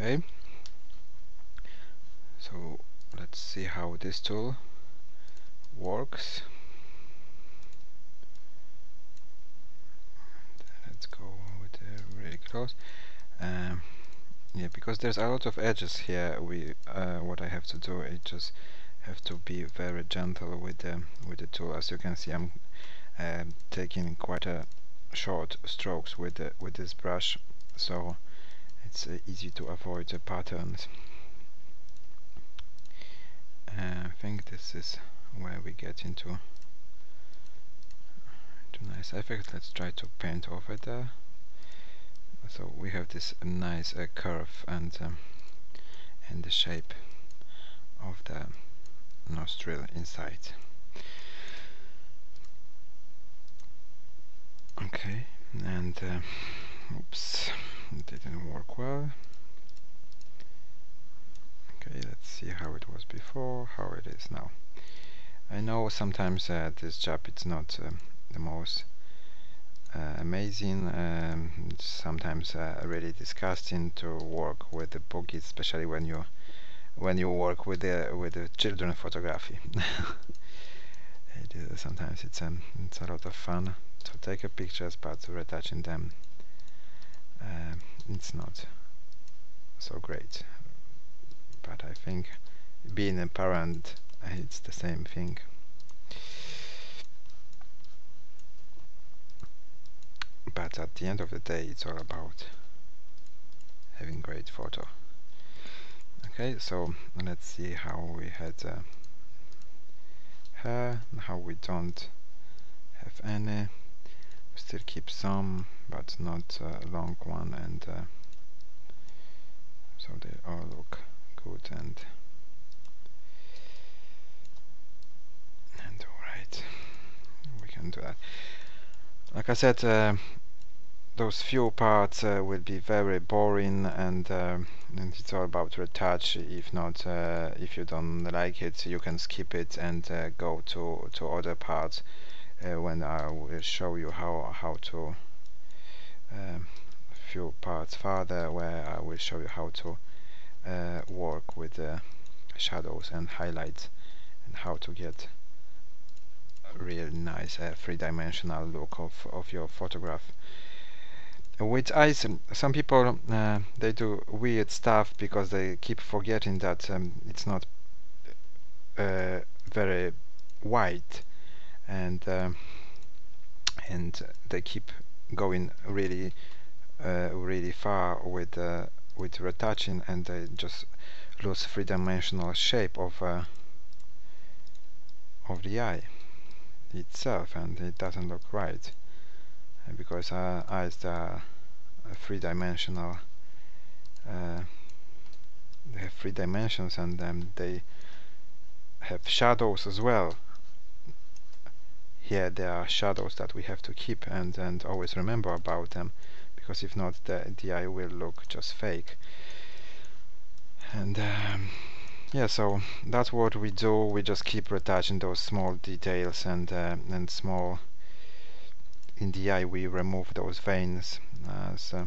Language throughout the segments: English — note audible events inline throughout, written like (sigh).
okay. So let's see how this tool works. Let's go with really close um, yeah because there's a lot of edges here we uh, what I have to do is just have to be very gentle with the with the tool. As you can see I'm um, taking quite a short strokes with the, with this brush. So it's uh, easy to avoid the patterns. Uh, I think this is where we get into, into nice effect let's try to paint over there. So we have this nice uh, curve and um, and the shape of the nostril inside. Okay and uh, oops didn't work well okay let's see how it was before how it is now. I know sometimes uh, this job it's not uh, the most uh, amazing um, sometimes uh, really disgusting to work with the boogies especially when you when you work with the with the children photography. (laughs) It sometimes it's um, it's a lot of fun to take a pictures but to retouching them uh, it's not so great but I think being a parent it's the same thing. But at the end of the day it's all about having great photo. Okay so let's see how we had uh, and how we don't have any still keep some but not a long one and uh, so they all look good and and alright we can do that. Like I said uh, those few parts uh, will be very boring and uh, and it's all about retouch. If not uh, if you don't like it you can skip it and uh, go to to other parts uh, when I will show you how how to um, few parts further where I will show you how to uh, work with the shadows and highlights and how to get a really nice uh, three-dimensional look of, of your photograph. With eyes some people uh, they do weird stuff because they keep forgetting that um, it's not uh, very white and um, and they keep going really uh, really far with uh, with retouching and they just lose three-dimensional shape of uh, of the eye itself and it doesn't look right because our eyes are three-dimensional uh, they have three dimensions and um, they have shadows as well here there are shadows that we have to keep and, and always remember about them because if not the, eye will look just fake. And um, yeah so that's what we do. We just keep retouching those small details and uh, and small in the eye we remove those veins as uh,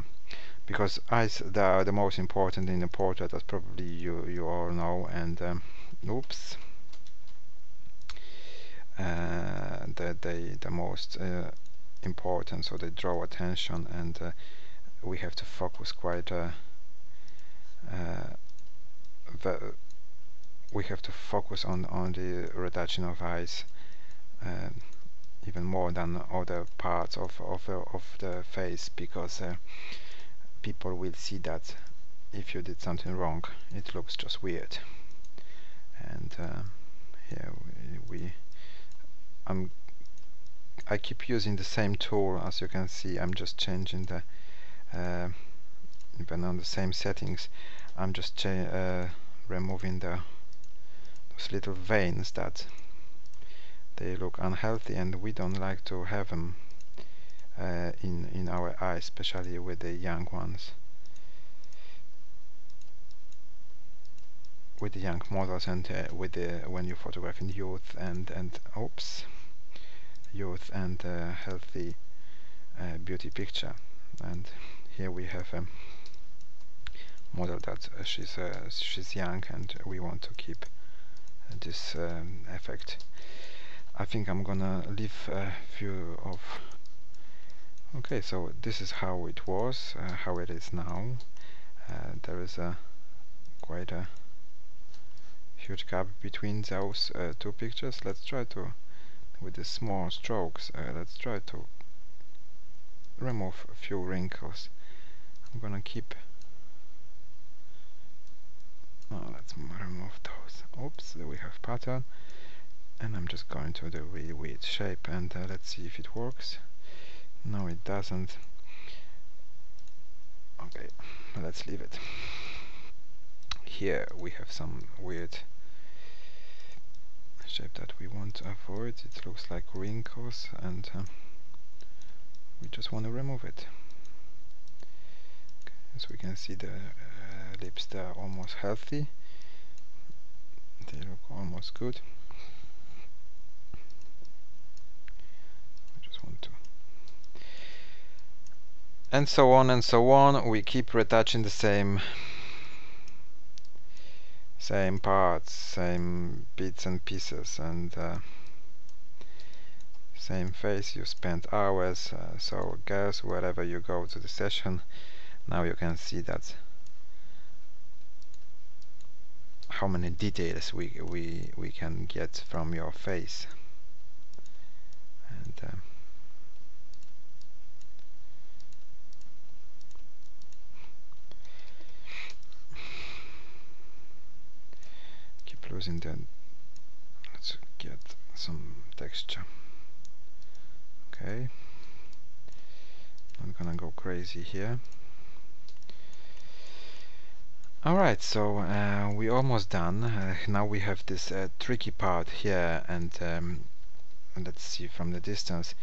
because eyes they are the most important in the portrait as probably you you all know and um, oops the, the, the most uh, important so they draw attention and uh, we have to focus quite uh, uh, we have to focus on, on the retouching of eyes uh, even more than other parts of, of, of the face because people will see that if you did something wrong it looks just weird. And here we, we I'm I keep using the same tool as you can see I'm just changing the uh, even on the same settings I'm just uh, removing the those little veins that they look unhealthy and we don't like to have them uh, in in our eyes especially with the young ones. With the young models and uh, with the when you're photographing youth and and oops youth and healthy uh, beauty picture. And here we have a model that uh, she's uh, she's young and we want to keep this um, effect. I think I'm gonna leave a few of okay so this is how it was uh, how it is now. Uh, there is a quite a huge gap between those uh, two pictures. Let's try to with the small strokes let's try to remove a few wrinkles. I'm gonna keep oh, let's remove those. Oops we have pattern. And I'm just going to the really weird shape and uh, let's see if it works. No it doesn't. Okay let's leave it. Here we have some weird shape that we want to avoid. It looks like wrinkles and uh, we just want to remove it. As we can see the uh, lips are almost healthy. They look almost good. Just want to and so on and so on. We keep retouching the same same parts same bits and pieces and uh, same face you spend hours uh, so guess wherever you go to the session now you can see that how many details we we we can get from your face. And uh, keep losing the let's get some texture. Okay. I'm gonna go crazy here. Alright so uh, we almost done. Uh, now we have this uh, tricky part here and um, let's see from the distance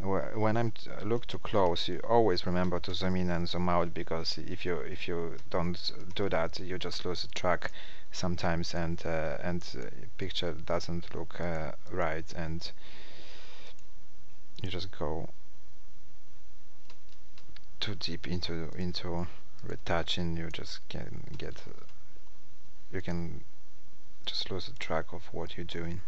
when I'm look too close you always remember to zoom in and zoom out because if you if you don't do that you just lose the track sometimes and uh, and uh, picture doesn't look uh, right and you just go too deep into into retouching you just can get you can just lose track of what you're doing